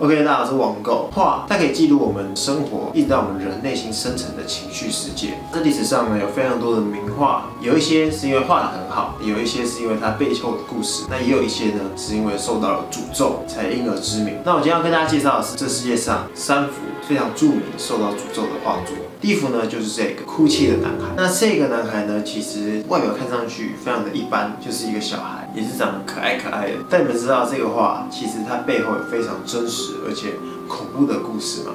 OK，大家好，我是网购。画它可以记录我们生活，一直到我们人内心深层的情绪世界。那历史上呢，有非常多的名画，有一些是因为画的很好，有一些是因为它背后的故事，那也有一些呢是因为受到了诅咒才因而知名。那我今天要跟大家介绍的是这世界上三幅非常著名、受到诅咒的画作。第一幅呢就是这个哭泣的男孩。那这个男孩呢，其实外表看上去非常的一般，就是一个小孩，也是长得可爱可爱的。但你们知道这个画其实它背后有非常真实而且恐怖的故事吗？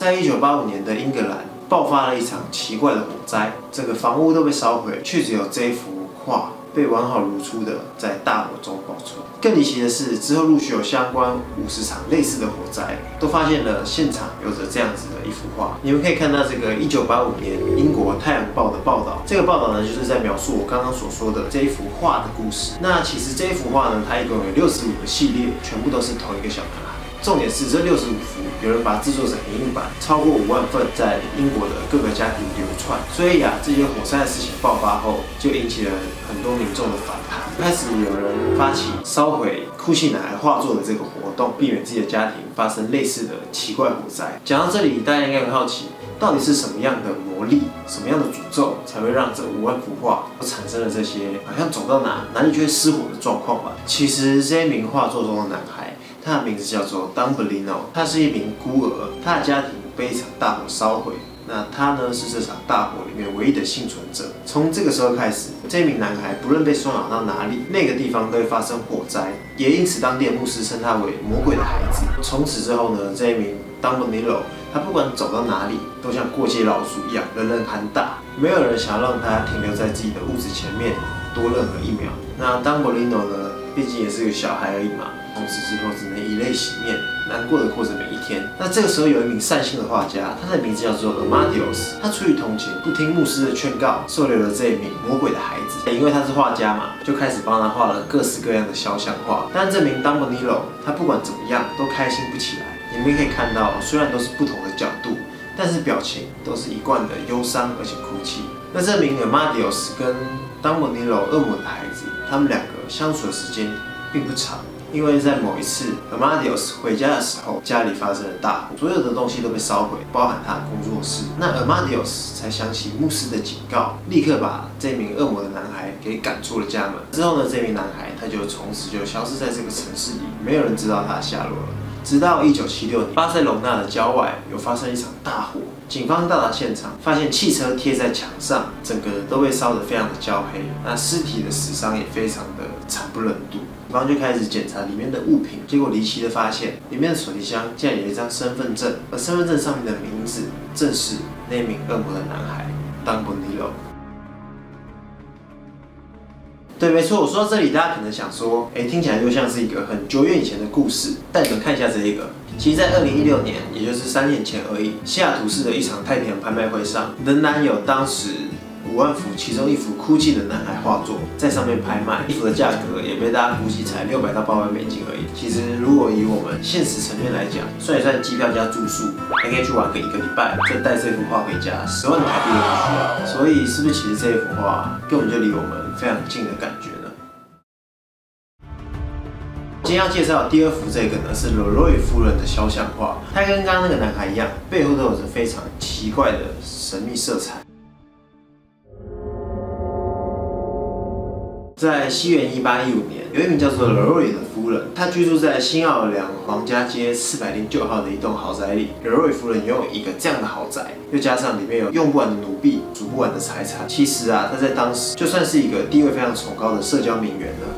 在一九八五年的英格兰爆发了一场奇怪的火灾，整个房屋都被烧毁，却只有这幅画。被完好如初的在大火中保存。更离奇的是，之后陆续有相关五十场类似的火灾，都发现了现场有着这样子的一幅画。你们可以看到这个一九八五年英国《太阳报》的报道，这个报道呢就是在描述我刚刚所说的这一幅画的故事。那其实这一幅画呢，它一共有六十五个系列，全部都是同一个小男孩。重点是这六十五幅，有人把它制作成影印版，超过五万份，在英国的各个家庭流传。所以啊，这些火灾的事情爆发后，就引起了很多民众的反弹。开始有人发起烧毁哭泣男孩画作的这个活动，避免自己的家庭发生类似的奇怪火灾。讲到这里，大家应该很好奇，到底是什么样的魔力，什么样的诅咒，才会让这五万幅画产生了这些好像走到哪哪里就会失火的状况吧？其实这些名画作中的男孩。他的名字叫做 Dumbelino，他是一名孤儿，他的家庭被一场大火烧毁。那他呢是这场大火里面唯一的幸存者。从这个时候开始，这名男孩不论被送养到哪里，那个地方都会发生火灾，也因此当地的牧师称他为魔鬼的孩子。从此之后呢，这一名 Dumbelino，他不管走到哪里，都像过街老鼠一样，人人喊打，没有人想要让他停留在自己的屋子前面多任何一秒。那 Dumbelino 呢，毕竟也是个小孩而已嘛。从此之后，只能以泪洗面，难过的过着每一天。那这个时候，有一名善心的画家，他的名字叫做 Amadios。他出于同情，不听牧师的劝告，收留了这一名魔鬼的孩子。因为他是画家嘛，就开始帮他画了各式各样的肖像画。但这名 d u m b n i l o 他不管怎么样都开心不起来。你们可以看到，虽然都是不同的角度，但是表情都是一贯的忧伤而且哭泣。那这名 Amadios 跟 d u m b n i l o 恶魔的孩子，他们两个相处的时间并不长。因为在某一次 Amadios 回家的时候，家里发生了大火，所有的东西都被烧毁，包含他的工作室。那 Amadios 才想起牧师的警告，立刻把这名恶魔的男孩给赶出了家门。之后呢，这名男孩他就从此就消失在这个城市里，没有人知道他的下落了。直到一九七六年，巴塞隆纳的郊外有发生一场大火，警方到达现场，发现汽车贴在墙上，整个都被烧得非常的焦黑，那尸体的死伤也非常的惨不忍睹。警方就开始检查里面的物品，结果离奇的发现，里面的手提箱竟然有一张身份证，而身份证上面的名字正是那名恶魔的男孩 d u m b l e d o r e 对，没错。我说到这里，大家可能想说，哎，听起来就像是一个很久远以前的故事。带你们看一下这一个，其实，在二零一六年，也就是三年前而已，西雅图市的一场太平洋拍卖会上，仍然有当时。五万幅，其中一幅哭泣的男孩画作在上面拍卖，一幅的价格也被大家估计才六百到八百美金而已。其实如果以我们现实层面来讲，算一算机票加住宿，还可以去玩个一个礼拜，再带这幅画回家，十万台币都不需要。所以是不是其实这一幅画根本就离我们非常近的感觉呢？今天要介绍第二幅这个呢，是罗瑞夫人的肖像画，它跟刚刚那个男孩一样，背后都有着非常奇怪的神秘色彩。在西元一八一五年，有一名叫做勒瑞的夫人，她居住在新奥尔良皇家街四百零九号的一栋豪宅里。勒瑞夫人拥有一个这样的豪宅，又加上里面有用不完的奴婢、煮不完的财产。其实啊，她在当时就算是一个地位非常崇高的社交名媛了。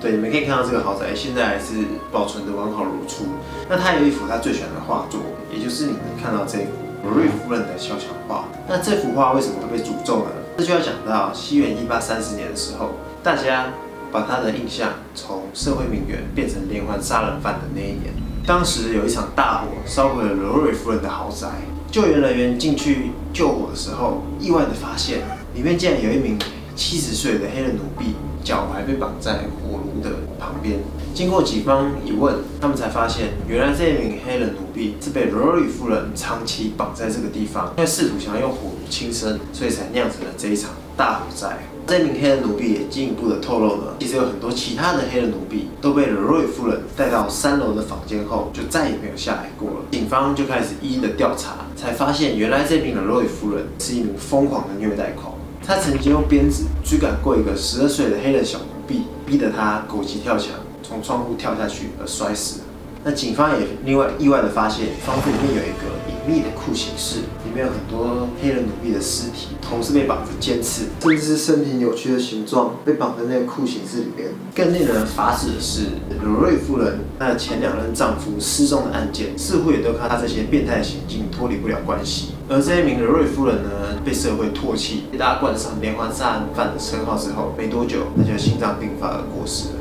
对，你们可以看到这个豪宅现在还是保存的完好如初。那她有一幅她最喜欢的画作，也就是你们看到这幅勒瑞夫人的肖像画。那这幅画为什么会被诅咒呢？这就要讲到西元一八三十年的时候。大家把他的印象从社会名媛变成连环杀人犯的那一年，当时有一场大火烧毁了罗瑞夫人的豪宅。救援人员进去救火的时候，意外的发现里面竟然有一名七十岁的黑人奴婢，脚踝被绑在火炉的旁边。经过警方一问，他们才发现，原来这一名黑人奴婢是被罗瑞夫人长期绑在这个地方，因为试图想要用火炉轻生，所以才酿成了这一场大火灾。这名黑人奴婢也进一步的透露呢，其实有很多其他的黑人奴婢都被勒瑞夫人带到三楼的房间后，就再也没有下来过了。警方就开始一一的调查，才发现原来这名勒瑞夫人是一名疯狂的虐待狂。她曾经用鞭子追赶过一个十二岁的黑人小奴婢，逼得他狗急跳墙，从窗户跳下去而摔死。那警方也另外意外的发现，房子里面有一个隐秘的酷刑室，里面有很多黑人奴婢的尸体，同时被绑着尖刺，甚至是身体扭曲的形状，被绑在那个酷刑室里面。更令人发指的是，罗瑞夫人那前两任丈夫失踪的案件，似乎也都跟她这些变态行径脱离不了关系。而这一名罗瑞夫人呢，被社会唾弃，被大家冠上连环杀人犯的称号之后，没多久，她就心脏病发而过世了。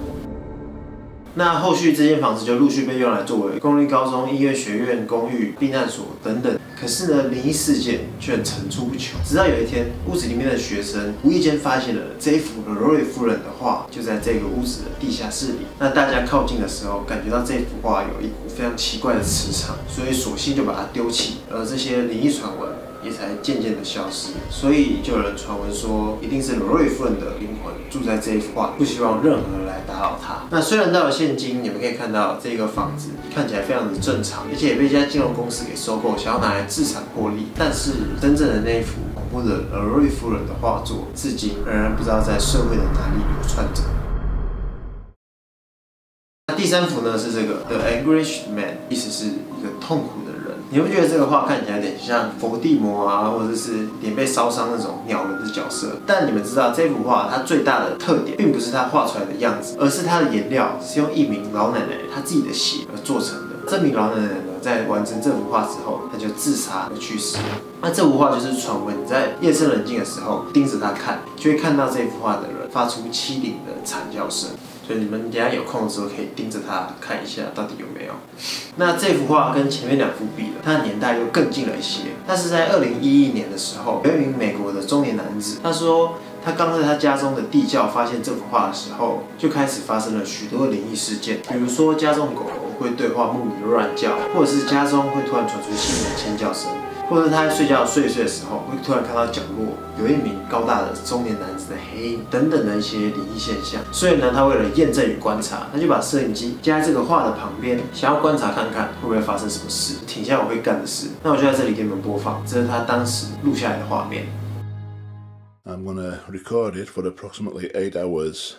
那后续这间房子就陆续被用来作为公立高中、音乐学院、公寓、避难所等等。可是呢，灵异事件却层出不穷。直到有一天，屋子里面的学生无意间发现了这一幅罗瑞夫人的画，就在这个屋子的地下室里。那大家靠近的时候，感觉到这幅画有一股非常奇怪的磁场，所以索性就把它丢弃。而这些灵异传闻。也才渐渐的消失，所以就有人传闻说，一定是罗瑞夫人的灵魂住在这一幅画，不希望任何人来打扰她。那虽然到了现今，你们可以看到这个房子看起来非常的正常，而且也被一家金融公司给收购，想要拿来自产获利。但是真正的那一幅恐怖的罗瑞夫人的画作，至今仍然不知道在社会的哪里流传着。那第三幅呢是这个 The Angry Man，意思是一个痛苦的人。你不觉得这个画看起来有点像伏地魔啊，或者是脸被烧伤那种鸟人的角色？但你们知道这幅画它最大的特点，并不是它画出来的样子，而是它的颜料是用一名老奶奶她自己的血而做成的。这名老奶奶呢，在完成这幅画之后，她就自杀而去世。那这幅画就是传闻，你在夜深人静的时候盯着它看，就会看到这幅画的人发出凄厉的惨叫声。所以你们等下有空的时候可以盯着它看一下，到底有没有。那这幅画跟前面两幅比，它的年代又更近了一些。但是在二零一一年的时候，有一名美国的中年男子，他说他刚在他家中的地窖发现这幅画的时候，就开始发生了许多灵异事件，比如说家中狗狗会对话木鱼乱叫，或者是家中会突然传出新的尖叫声。或者他在睡觉睡一睡的时候，会突然看到角落有一名高大的中年男子的黑影等等的一些灵异现象。所以呢，他为了验证与观察，他就把摄影机架在这个画的旁边，想要观察看看会不会发生什么事，停下我会干的事。那我就在这里给你们播放，这是他当时录下来的画面。I'm gonna record it for approximately eight hours,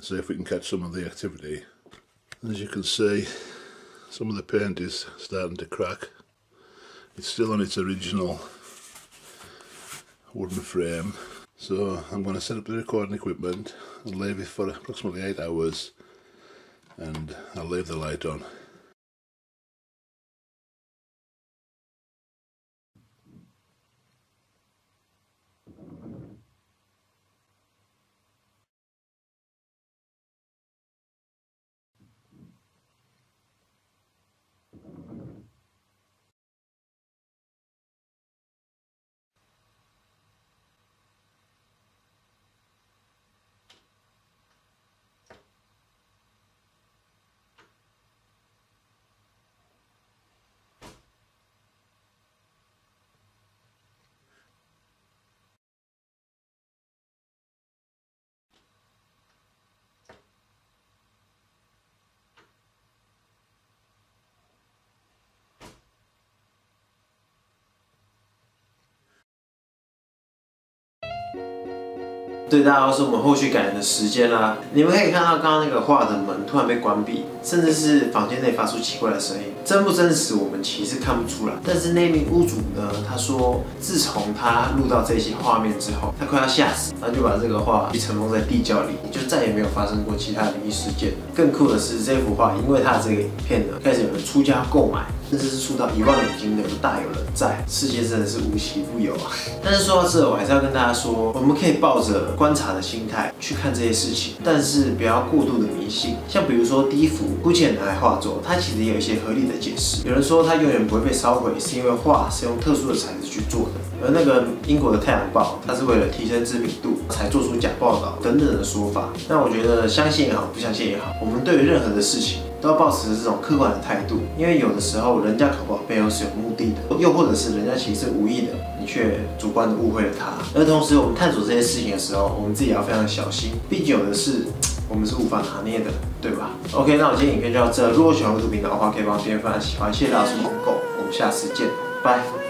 see if we can catch some of the activity. As you can see, some of the paint is starting to crack. It's still on its original wooden frame. So I'm going to set up the recording equipment and leave it for approximately 8 hours and I'll leave the light on. 对大家是，我们后续感人的时间啦。你们可以看到刚刚那个画的门突然被关闭，甚至是房间内发出奇怪的声音，真不真实我们其实看不出来。但是那名屋主呢，他说自从他录到这些画面之后，他快要吓死，他就把这个画尘封在地窖里，就再也没有发生过其他灵异事件。更酷的是，这幅画因为他的这个影片呢，开始有人出价购买。甚至是出到一万美金的大有人在，世界真的是无奇不有啊！但是说到这，我还是要跟大家说，我们可以抱着观察的心态去看这些事情，但是不要过度的迷信。像比如说第一幅古简拿来画作，它其实也有一些合理的解释。有人说它永远不会被烧毁，是因为画是用特殊的材质去做的。而那个英国的《太阳报》，它是为了提升知名度才做出假报道等等的说法。那我觉得相信也好，不相信也好，我们对于任何的事情都要保持这种客观的态度，因为有的时候。人家搞不好背后是有目的的，又或者是人家其实是无意的，你却主观的误会了他。而同时，我们探索这些事情的时候，我们自己也要非常小心，毕竟有的是我们是无法拿捏的，对吧？OK，那我今天影片就到这。如果喜欢我的频道的话，可以帮我点点分享，喜欢，谢谢大家收看，我们下次见，拜。